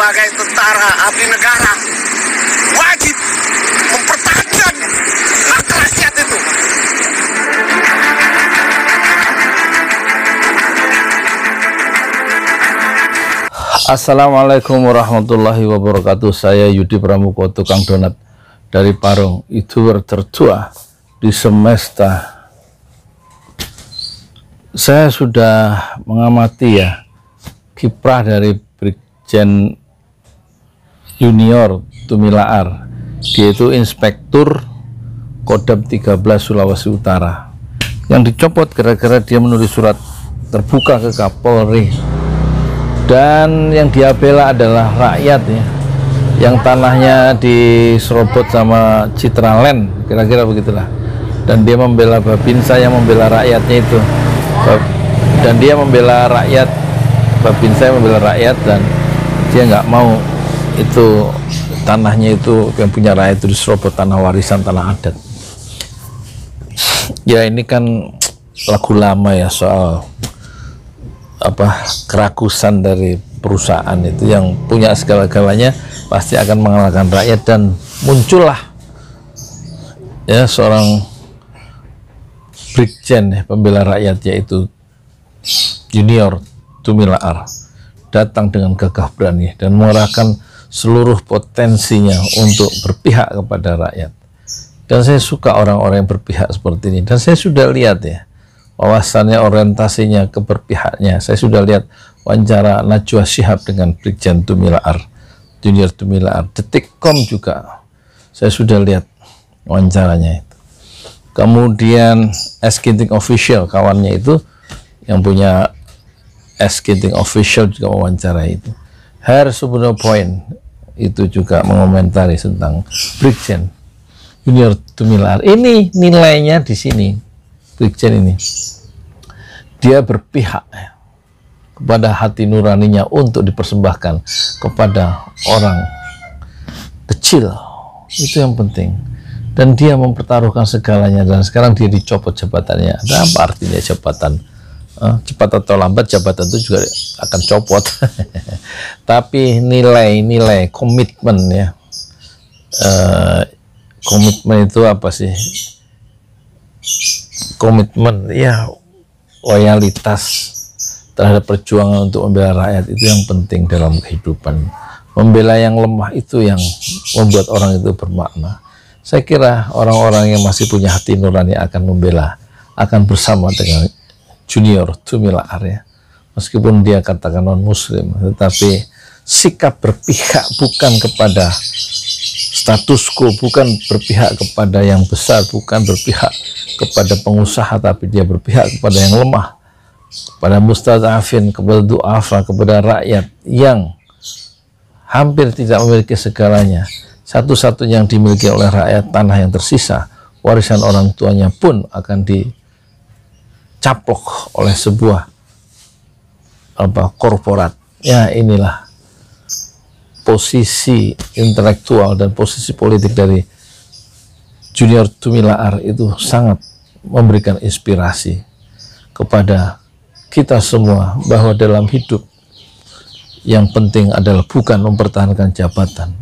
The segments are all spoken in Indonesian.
abdi negara wajib mempertahankan hak rakyat itu. Assalamualaikum warahmatullahi wabarakatuh. Saya Yudi Pramuko Tukang Donat Dari Parung. Youtuber tertua Di semesta. Saya sudah mengamati ya Kiprah dari Brigjen Junior Tumilaar Dia itu Inspektur Kodam 13 Sulawesi Utara. Yang dicopot gara-gara dia menulis surat terbuka ke Kapolri. Dan yang dia bela adalah rakyat ya. Yang tanahnya diserobot sama Citraland kira-kira begitulah. Dan dia membela Babinsa yang membela rakyatnya itu. Dan dia membela rakyat Babinsa yang membela rakyat dan dia nggak mau itu tanahnya itu yang punya rakyat itu diserobot tanah warisan tanah adat. Ya ini kan lagu lama ya soal apa kerakusan dari perusahaan itu yang punya segala-galanya pasti akan mengalahkan rakyat dan muncullah ya seorang brigjen ya, pembela rakyat yaitu junior Tumilaar datang dengan gagah berani dan mengerahkan seluruh potensinya untuk berpihak kepada rakyat dan saya suka orang-orang yang berpihak seperti ini dan saya sudah lihat ya wawasannya, orientasinya, keberpihaknya. Saya sudah lihat wawancara Najwa Shihab dengan Brigjen Tumilaar, Junior Tumilaar. Detikcom juga, saya sudah lihat wawancaranya itu. Kemudian S Official, kawannya itu yang punya S Official juga wawancara itu. Her Subuno Point itu juga mengomentari tentang Brigjen Junior Tumilaar. Ini nilainya di sini Brigjen ini. Dia berpihak kepada hati nuraninya untuk dipersembahkan kepada orang kecil. Itu yang penting. Dan dia mempertaruhkan segalanya dan sekarang dia dicopot jabatannya. Ada apa artinya jabatan cepat atau lambat jabatan itu juga akan copot. Tapi nilai-nilai komitmen ya. Uh, komitmen itu apa sih? Komitmen ya loyalitas terhadap perjuangan untuk membela rakyat itu yang penting dalam kehidupan. Membela yang lemah itu yang membuat orang itu bermakna. Saya kira orang-orang yang masih punya hati nurani akan membela akan bersama dengan junior Tumila Arya meskipun dia katakan non muslim tetapi sikap berpihak bukan kepada status quo bukan berpihak kepada yang besar bukan berpihak kepada pengusaha tapi dia berpihak kepada yang lemah. Kepada mustadafin kepada du'afa kepada rakyat yang hampir tidak memiliki segalanya. Satu-satunya yang dimiliki oleh rakyat tanah yang tersisa. Warisan orang tuanya pun akan dicaplok oleh sebuah apa korporat. Ya inilah posisi intelektual dan posisi politik dari Junior Tumilaar itu sangat memberikan inspirasi kepada kita semua bahwa dalam hidup yang penting adalah bukan mempertahankan jabatan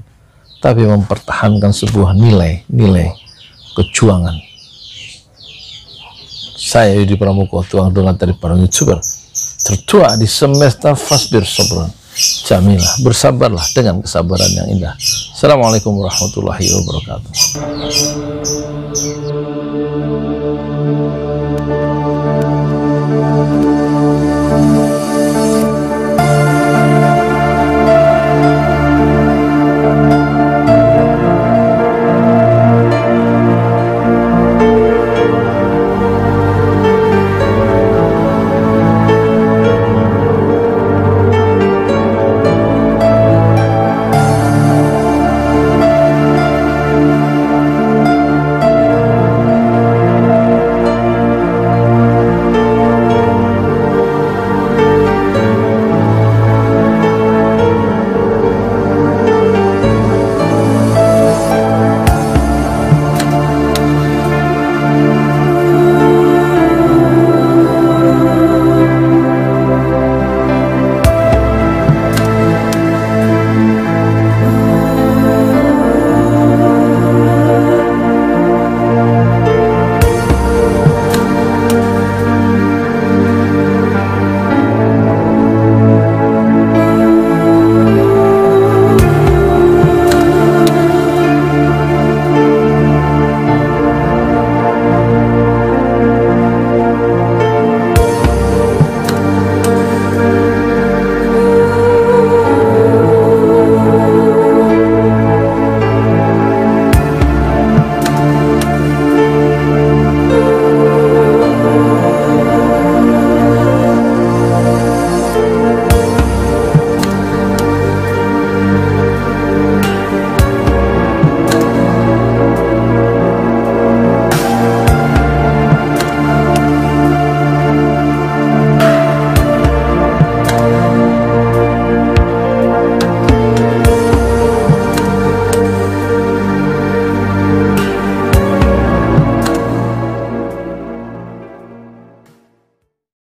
tapi mempertahankan sebuah nilai-nilai kejuangan saya Yudi Pramuko tuang donat dari para youtuber tertua di semesta Fasbir Sobron Jamilah, bersabarlah dengan kesabaran yang indah. Assalamualaikum warahmatullahi wabarakatuh.